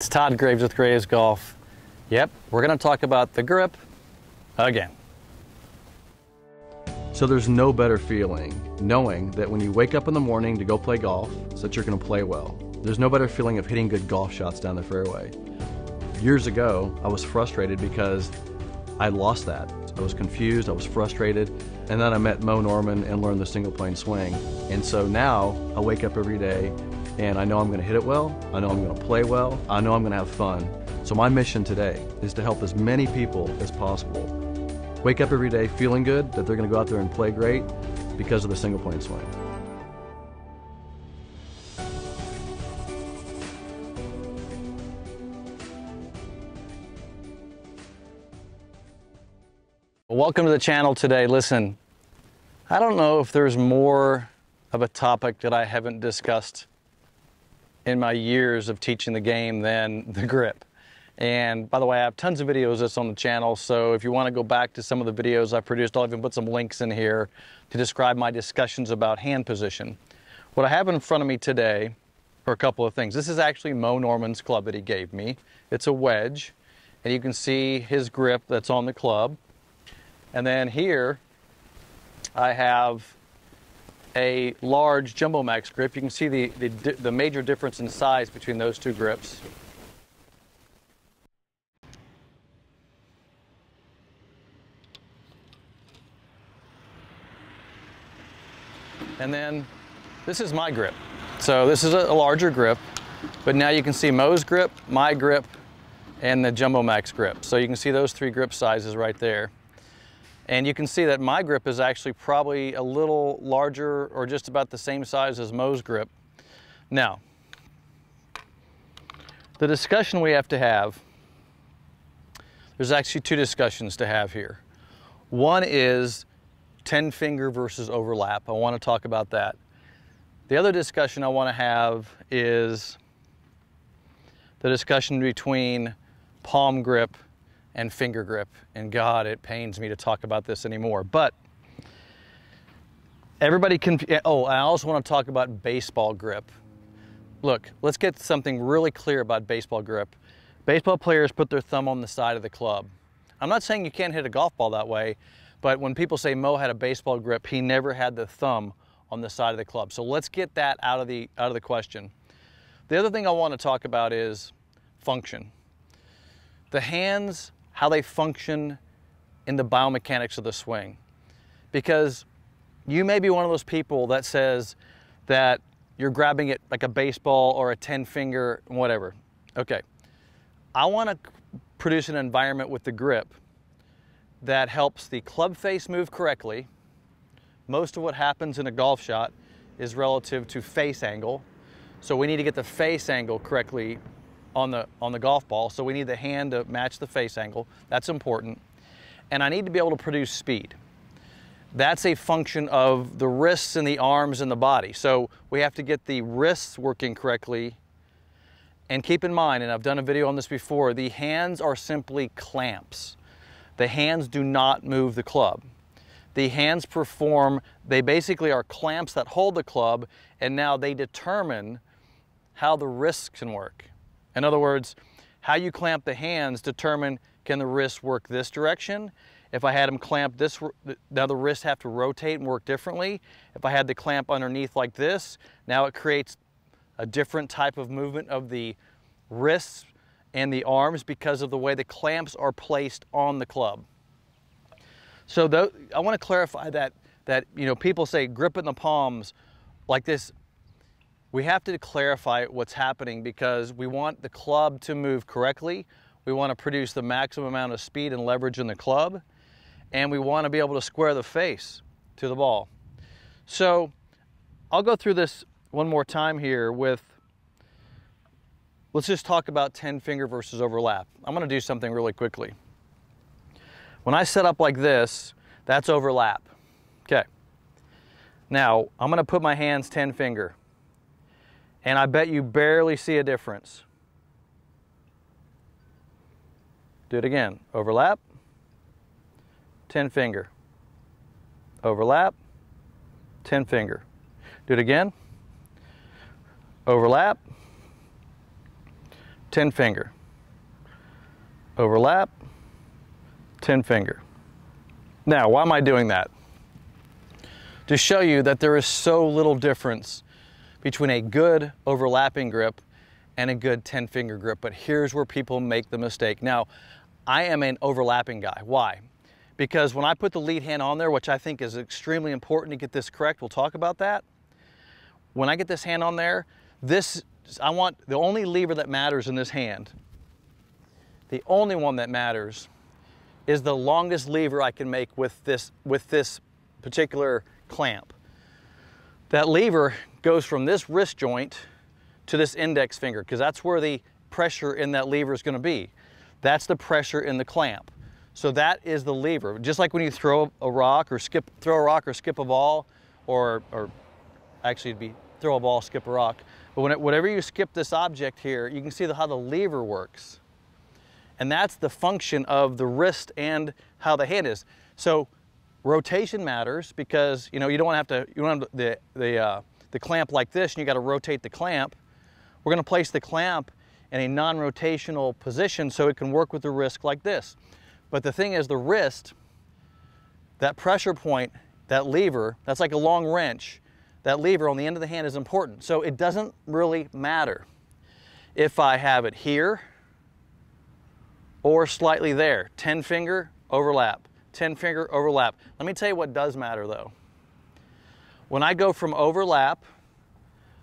It's Todd Graves with Graves Golf. Yep, we're going to talk about the grip again. So there's no better feeling knowing that when you wake up in the morning to go play golf, so that you're going to play well. There's no better feeling of hitting good golf shots down the fairway. Years ago, I was frustrated because I lost that. I was confused, I was frustrated, and then I met Moe Norman and learned the single plane swing. And so now I wake up every day and I know I'm going to hit it well, I know I'm going to play well, I know I'm going to have fun. So my mission today is to help as many people as possible wake up every day feeling good that they're going to go out there and play great because of the single plane swing. Welcome to the channel today. Listen, I don't know if there's more of a topic that I haven't discussed in my years of teaching the game than the grip. And by the way, I have tons of videos that's on the channel, so if you want to go back to some of the videos I produced, I'll even put some links in here to describe my discussions about hand position. What I have in front of me today are a couple of things. This is actually Moe Norman's club that he gave me. It's a wedge, and you can see his grip that's on the club. And then here, I have a large Jumbo Max grip. You can see the, the, the major difference in size between those two grips. And then this is my grip. So this is a, larger grip, but now you can see Moe's grip, my grip, and the Jumbo Max grip. So you can see those three grip sizes right there. And you can see that my grip is actually probably a little larger or just about the same size as Moe's grip. Now, the discussion we have to have, there's actually two discussions to have here. One is 10 finger versus overlap. I want to talk about that. The other discussion I want to have is the discussion between palm grip and finger grip. And God, it pains me to talk about this anymore. But everybody can, oh, I also want to talk about baseball grip. Look, let's get something really clear about baseball grip. Baseball players put their thumb on the side of the club. I'm not saying you can't hit a golf ball that way, but when people say Moe had a baseball grip, he never had the thumb on the side of the club. So let's get that out of the, out of the question. The other thing I want to talk about is function. The hands, how they function in the biomechanics of the swing. Because you may be one of those people that says that you're grabbing it like a baseball or a 10 finger, whatever. Okay. I want to produce an environment with the grip that helps the club face move correctly. Most of what happens in a golf shot is relative to face angle. So we need to get the face angle correctly on the, on the golf ball. So we need the hand to match the face angle. That's important. And I need to be able to produce speed. That's a function of the wrists and the arms and the body. So we have to get the wrists working correctly. And keep in mind, and I've done a video on this before, the hands are simply clamps. The hands do not move the club. The hands perform, they basically are clamps that hold the club and now they determine how the wrists can work. In other words, how you clamp the hands determine can the wrists work this direction? If I had them clamp this, now the wrists have to rotate and work differently. If I had the clamp underneath like this, now it creates a different type of movement of the wrists and the arms because of the way the clamps are placed on the club. So I want to clarify that, that you know, people say grip in the palms like this. We have to clarify what's happening because we want the club to move correctly. We want to produce the maximum amount of speed and leverage in the club. And we want to be able to square the face to the ball. So I'll go through this one more time here with Let's just talk about 10 finger versus overlap. I'm gonna do something really quickly. When I set up like this, that's overlap. Okay. Now, I'm gonna put my hands 10 finger. And I bet you barely see a difference. Do it again. Overlap, 10 finger. Overlap, 10 finger. Do it again. Overlap, 10 finger. Overlap, 10 finger. Now, why am I doing that? To show you that there is so little difference between a good overlapping grip and a good 10 finger grip, but here's where people make the mistake. Now, I am an overlapping guy. Why? Because when I put the lead hand on there, which I think is extremely important to get this correct, we'll talk about that. When I get this hand on there, this, I want the only lever that matters in this hand, the only one that matters is the longest lever I can make with this, with this particular clamp. That lever goes from this wrist joint to this index finger because that's where the pressure in that lever is going to be. That's the pressure in the clamp. So that is the lever. Just like when you throw a rock or skip, throw a rock or skip a ball, or, or actually it'd be throw a ball, skip a rock. But when it, whenever you skip this object here, you can see the, how the lever works. And that's the function of the wrist and how the hand is. So rotation matters because you know you don't have to you don't have the the uh, the clamp like this and you got to rotate the clamp. We're going to place the clamp in a non-rotational position so it can work with the wrist like this. But the thing is the wrist, that pressure point, that lever, that's like a long wrench. That lever on the end of the hand is important. So it doesn't really matter if I have it here or slightly there. 10 finger overlap, 10 finger overlap. Let me tell you what does matter though. When I go from overlap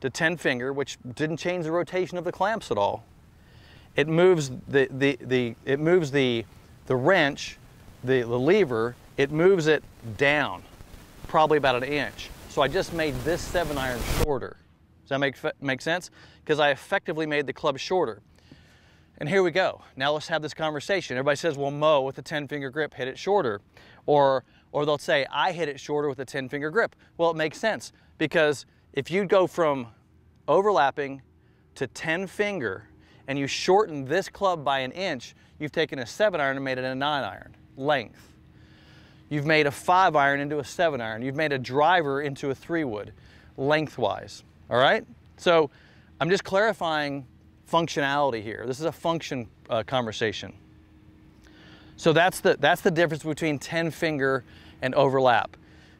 to 10 finger, which didn't change the rotation of the clamps at all, it moves the, the, the, it moves the, the wrench, the, the lever, it moves it down, probably about an inch. So I just made this seven iron shorter. Does that make, make sense? Because I effectively made the club shorter. And here we go. Now let's have this conversation. Everybody says, well, Moe, with a 10 finger grip, hit it shorter. Or, or they'll say, I hit it shorter with a 10 finger grip. Well, it makes sense because if you go from overlapping to 10 finger and you shorten this club by an inch, you've taken a seven iron and made it a nine iron length. You've made a five iron into a seven iron. You've made a driver into a three wood lengthwise. All right? So I'm just clarifying functionality here. This is a function uh, conversation. So that's the, that's the difference between 10 finger and overlap.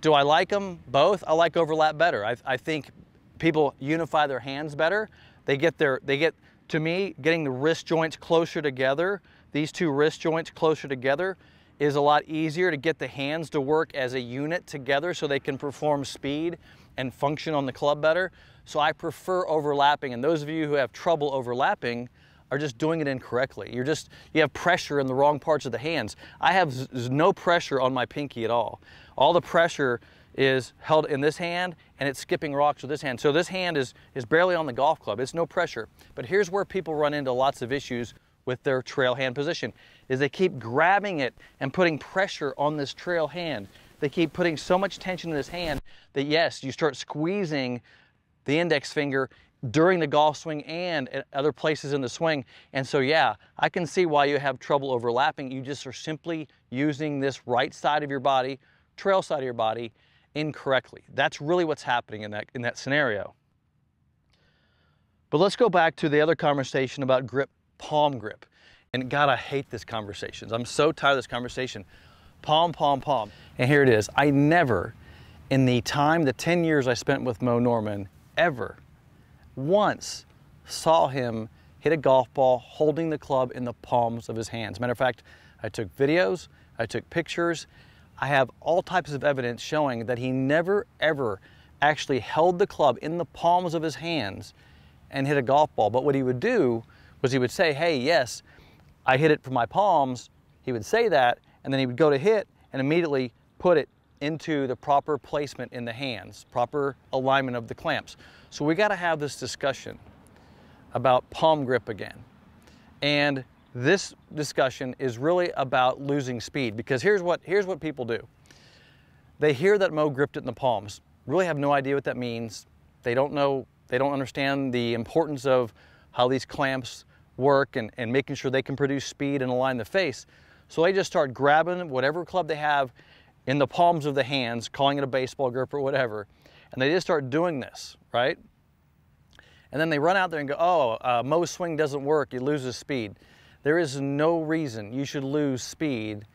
Do I like them both? I like overlap better. I, I think people unify their hands better. They get their, they get, to me, getting the wrist joints closer together, these two wrist joints closer together is a lot easier to get the hands to work as a unit together so they can perform speed and function on the club better. So I prefer overlapping. And those of you who have trouble overlapping are just doing it incorrectly. You're just, you have pressure in the wrong parts of the hands. I have no pressure on my pinky at all. All the pressure is held in this hand and it's skipping rocks with this hand. So this hand is, is barely on the golf club. It's no pressure. But here's where people run into lots of issues with their trail hand position is they keep grabbing it and putting pressure on this trail hand. They keep putting so much tension in this hand that yes, you start squeezing the index finger during the golf swing and at other places in the swing. And so, yeah, I can see why you have trouble overlapping. You just are simply using this right side of your body, trail side of your body, incorrectly. That's really what's happening in that, in that scenario. But let's go back to the other conversation about grip, palm grip. And God, I hate this conversation. I'm so tired of this conversation. Palm, palm, palm. And here it is. I never, in the time, the 10 years I spent with Moe Norman, ever once saw him hit a golf ball holding the club in the palms of his hands. Matter of fact, I took videos, I took pictures, I have all types of evidence showing that he never ever actually held the club in the palms of his hands and hit a golf ball. But what he would do was he would say, Hey, yes, I hit it from my palms. He would say that, and then he would go to hit and immediately put it into the proper placement in the hands, proper alignment of the clamps. So we got to have this discussion about palm grip again. And this discussion is really about losing speed because here's what, here's what people do. They hear that Moe gripped it in the palms, really have no idea what that means. They don't know, they don't understand the importance of how these clamps work and, and making sure they can produce speed and align the face. So they just start grabbing whatever club they have in the palms of the hands, calling it a baseball grip or whatever, and they just start doing this, right? and then they run out there and go, oh, uh, swing doesn't work, it loses speed. There is no reason you should lose speed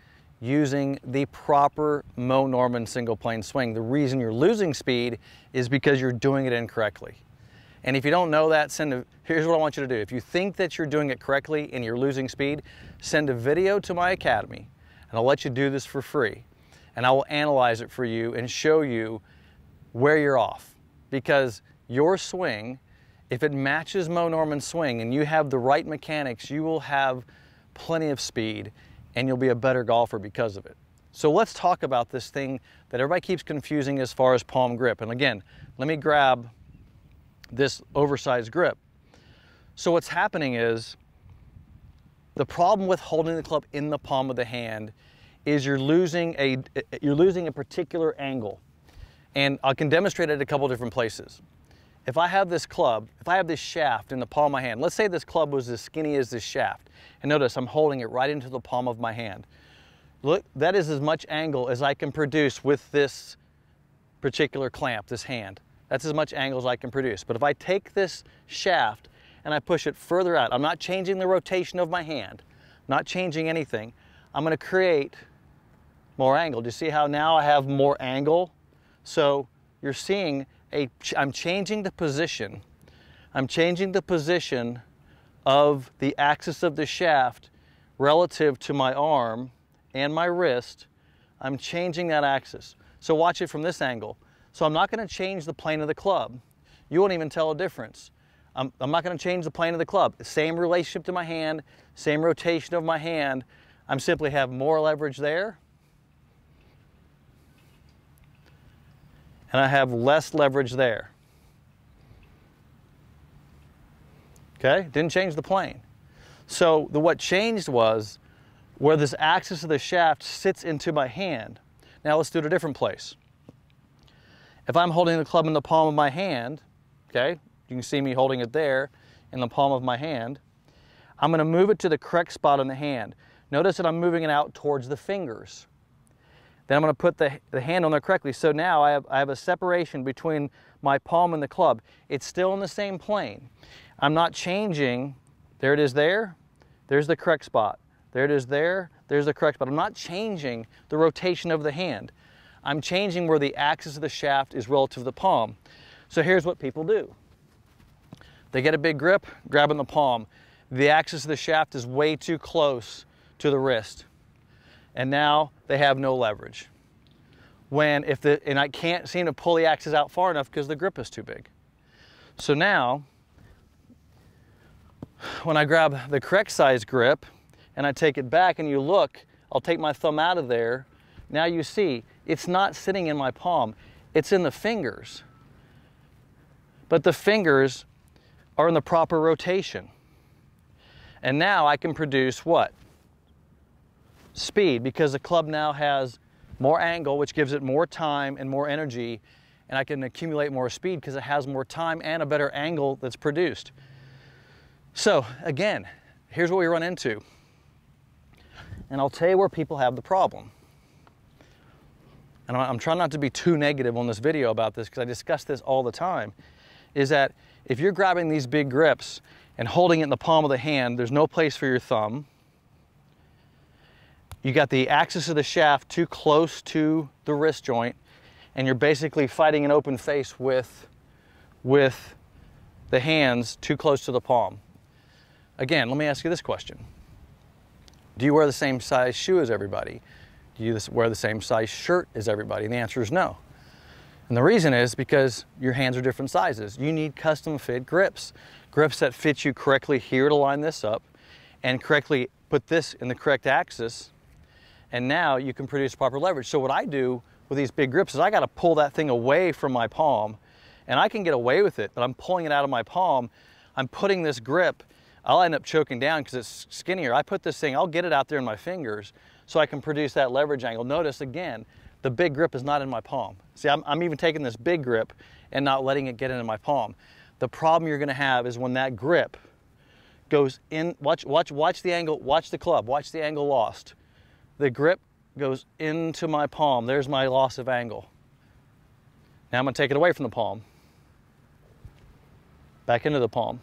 using the proper Moe Norman single plane swing. The reason you're losing speed is because you're doing it incorrectly. And if you don't know that, send a, here's what I want you to do. If you think that you're doing it correctly and you're losing speed, send a video to my academy and I'll let you do this for free. And I will analyze it for you and show you where you're off. Because your swing, if it matches Moe Norman's swing and you have the right mechanics, you will have plenty of speed and you'll be a better golfer because of it. So let's talk about this thing that everybody keeps confusing as far as palm grip. And again, let me grab this oversized grip. So what's happening is the problem with holding the club in the palm of the hand is you're losing a you're losing a particular angle. And I can demonstrate it at a couple different places. If I have this club, if I have this shaft in the palm of my hand, let's say this club was as skinny as this shaft. And notice I'm holding it right into the palm of my hand. Look, that is as much angle as I can produce with this particular clamp, this hand. That's as much angle as I can produce. But if I take this shaft and I push it further out, I'm not changing the rotation of my hand, not changing anything. I'm gonna create more angle. Do you see how now I have more angle? So you're seeing a, I'm changing the position. I'm changing the position of the axis of the shaft relative to my arm and my wrist. I'm changing that axis. So watch it from this angle. So I'm not going to change the plane of the club. You won't even tell a difference. I'm, I'm not going to change the plane of the club. Same relationship to my hand, same rotation of my hand. I'm simply have more leverage there. And I have less leverage there. Okay, didn't change the plane. So the, what changed was where this axis of the shaft sits into my hand. Now let's do it a different place. If I'm holding the club in the palm of my hand, okay, you can see me holding it there in the palm of my hand, I'm gonna move it to the correct spot in the hand. Notice that I'm moving it out towards the fingers. Then I'm gonna put the, the hand on there correctly. So now I have, I have a separation between my palm and the club. It's still in the same plane. I'm not changing, there it is there, there's the correct spot. There it is there, there's the correct spot. I'm not changing the rotation of the hand. I'm changing where the axis of the shaft is relative to the palm. So here's what people do. They get a big grip, grabbing the palm. The axis of the shaft is way too close to the wrist. And now they have no leverage. When if the, and I can't seem to pull the axis out far enough because the grip is too big. So now, when I grab the correct size grip and I take it back and you look, I'll take my thumb out of there. Now you see it's not sitting in my palm, it's in the fingers. But the fingers are in the proper rotation. And now I can produce what? Speed, because the club now has more angle, which gives it more time and more energy, and I can accumulate more speed because it has more time and a better angle that's produced. So again, here's what we run into. And I'll tell you where people have the problem and I'm trying not to be too negative on this video about this because I discuss this all the time, is that if you're grabbing these big grips and holding it in the palm of the hand, there's no place for your thumb. You got the axis of the shaft too close to the wrist joint, and you're basically fighting an open face with, with the hands too close to the palm. Again, let me ask you this question. Do you wear the same size shoe as everybody? Do you wear the same size shirt as everybody? And the answer is no. And the reason is because your hands are different sizes. You need custom fit grips. Grips that fit you correctly here to line this up and correctly put this in the correct axis. And now you can produce proper leverage. So what I do with these big grips is I gotta pull that thing away from my palm and I can get away with it, but I'm pulling it out of my palm. I'm putting this grip, I'll end up choking down because it's skinnier. I put this thing, I'll get it out there in my fingers, so I can produce that leverage angle. Notice again, the big grip is not in my palm. See, I'm, I'm even taking this big grip and not letting it get into my palm. The problem you're gonna have is when that grip goes in, watch, watch, watch the angle, watch the club, watch the angle lost. The grip goes into my palm. There's my loss of angle. Now I'm gonna take it away from the palm. back into the palm.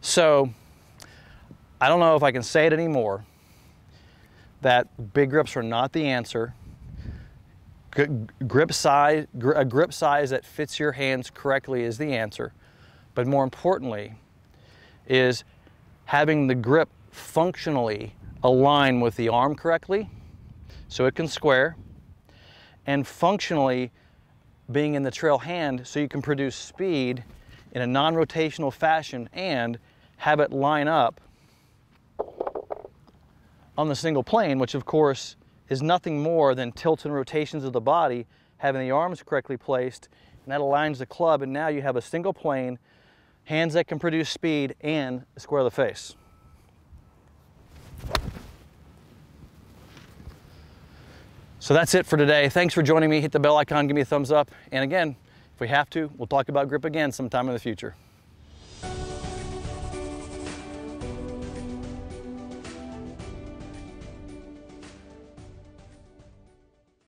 So I don't know if I can say it anymore that big grips are not the answer. Grip size, a grip size that fits your hands correctly is the answer. But more importantly, is having the grip functionally align with the arm correctly so it can square and functionally being in the trail hand so you can produce speed in a non-rotational fashion and have it line up on the single plane, which of course is nothing more than tilts and rotations of the body, having the arms correctly placed, and that aligns the club, and now you have a single plane, hands that can produce speed, and a square of the face. So that's it for today. Thanks for joining me. Hit the bell icon, give me a thumbs up. And again, if we have to, we'll talk about grip again sometime in the future.